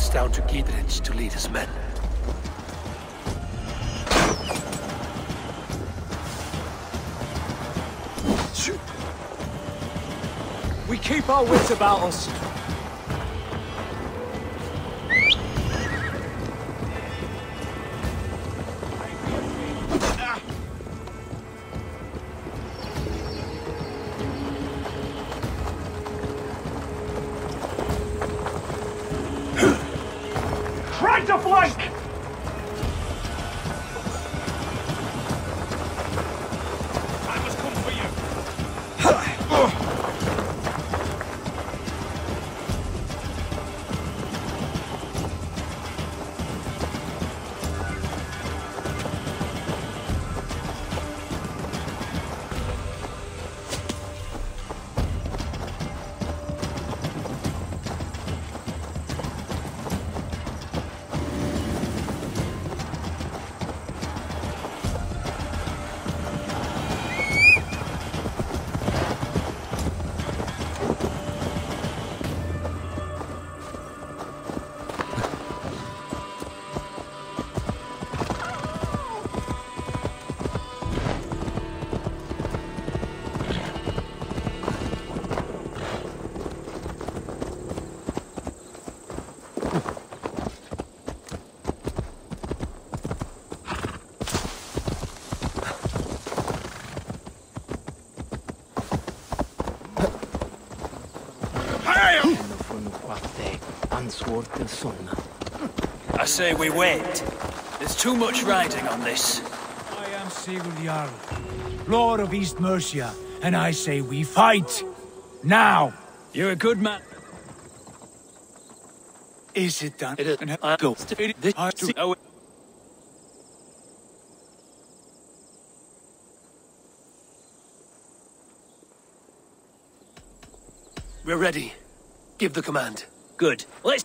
it's down to Gidrich to lead his men. We keep our wits about us. Right to flank! I say we wait. There's too much riding on this. I am Sigurd Jarl, Lord of East Mercia, and I say we fight! Now! You're a good man. Is it done? It is. And I go. It is. I do- We're ready. Give the command. Good. Let's...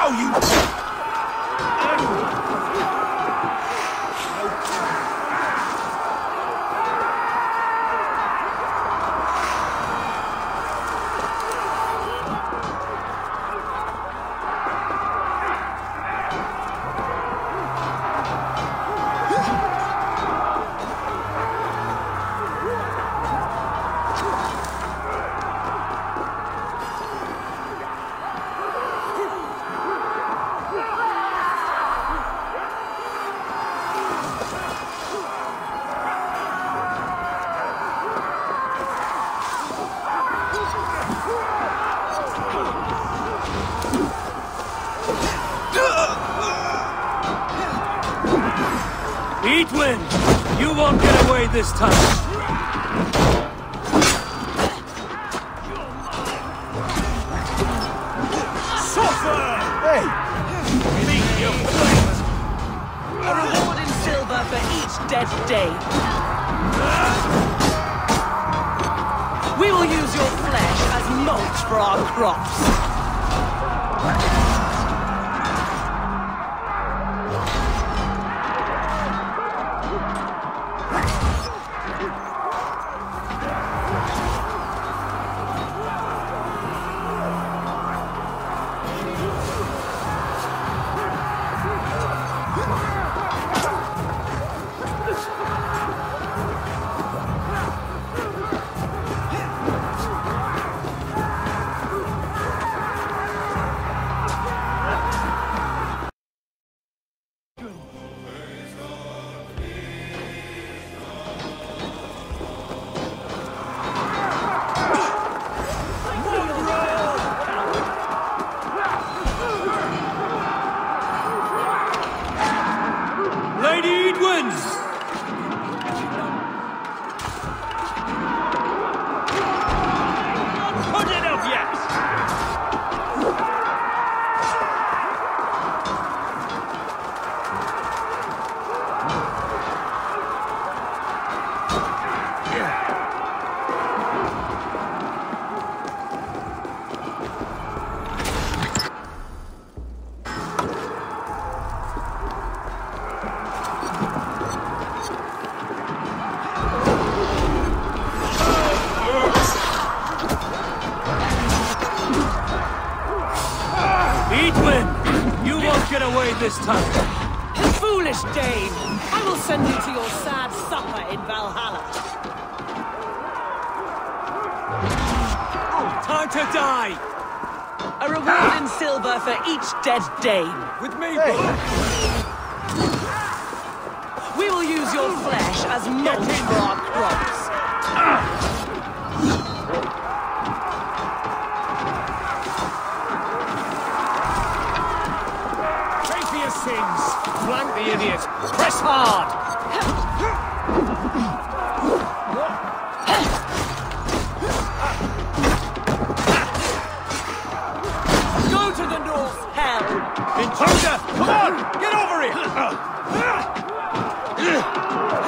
Now dead day. We will use your flesh as mulch for our crops. Time to die! A reward in silver for each dead Dane. With me, brother! We will use your flesh as mulch for our crops. Pay for your sins! Flank the idiot! Press hard! Intruder! Come on! Get over here!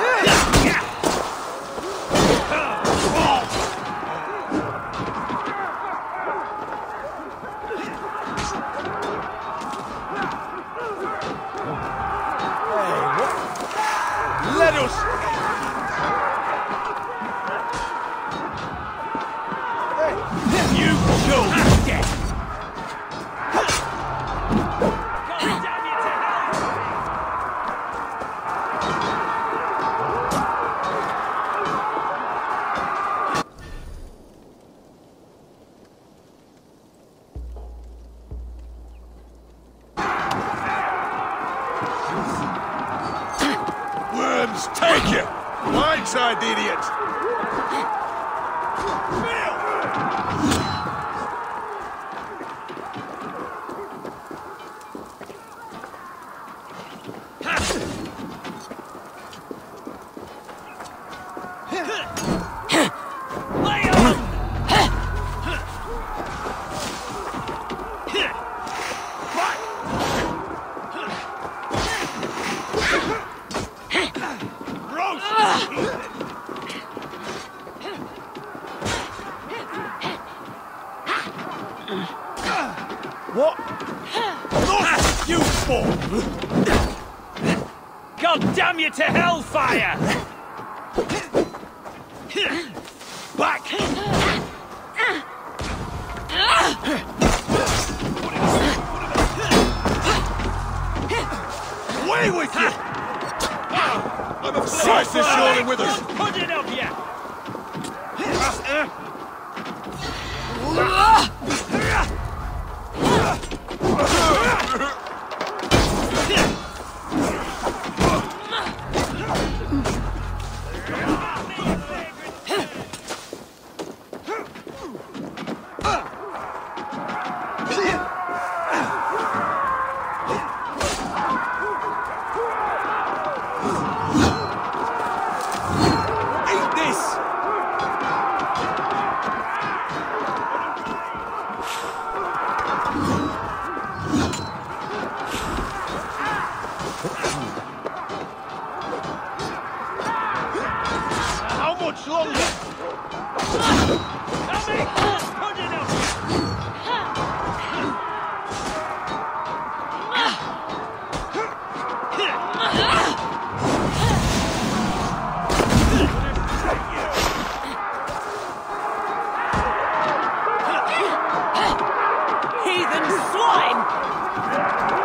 What? Not you for! God damn you to hellfire! Back! Away with you! I'm a slice this surely with us! Put it up, yeah! Uh -huh. Heathen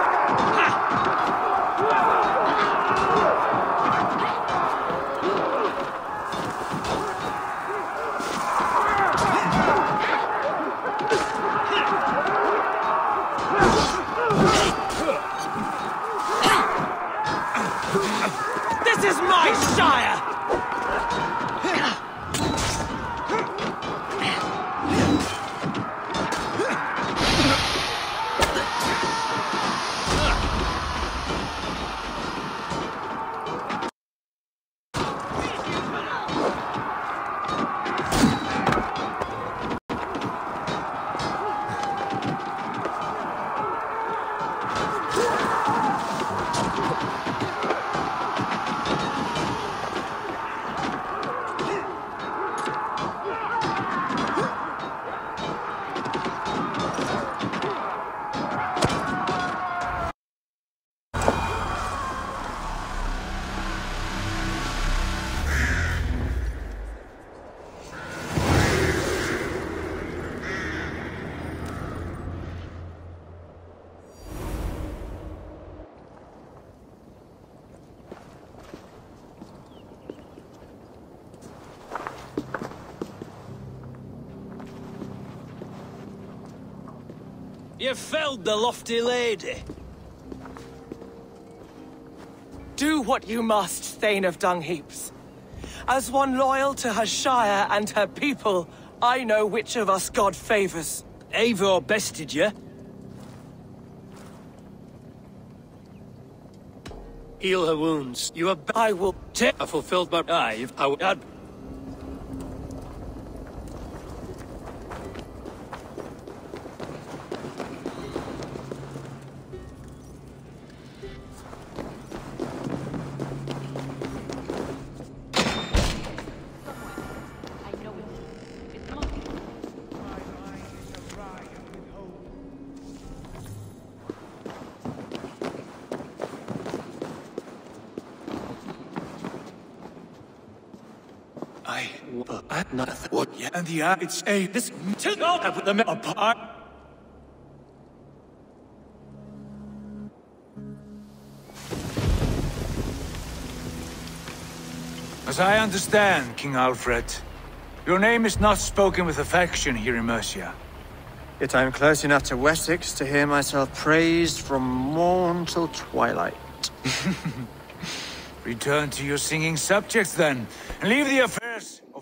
You felled the lofty lady. Do what you must, Thane of Dungheaps. As one loyal to her Shire and her people, I know which of us God favors. Eivor bested you. Heal her wounds. You have I will Take. I fulfilled my... Ah, you've. I w- I'd- I not what? Yeah, and the it's a this. I put them apart. As I understand, King Alfred, your name is not spoken with affection here in Mercia. Yet I am close enough to Wessex to hear myself praised from morn till twilight. Return to your singing subjects then, and leave the affairs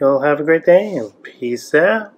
You'll have a great day and peace out.